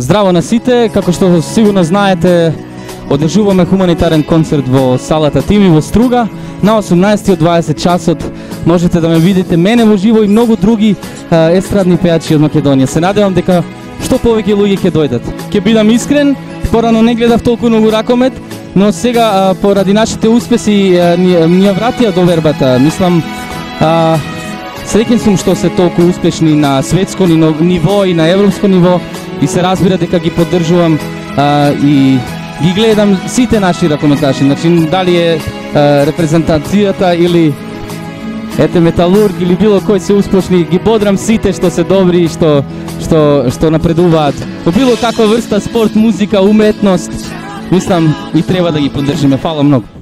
Здраво на сите, како што сигурно знаете, одржуваме хуманитарен концерт во салата Тими во Струга на 18 од 20 часот. Можете да ме видите мене во живо и многу други естрадни пејачи од Македонија. Се надевам дека што повеќе луѓе ќе дојдат. Ќе бидам искрен, порано не гледав толку многу ракомет, но сега поради нашите успеси ни, ја вратија до вербата. Мислам, а, среќен сум што се толку успешни на светско ниво и на европско ниво и се разбира дека ги поддржувам а, и ги гледам сите наши ракометаши, значи дали е а, репрезентацијата или ете металург или било кој се успешни, ги бодрам сите што се добри и што што што напредуваат. По било каква врста спорт, музика, уметност, мислам и треба да ги поддржиме. Фала многу.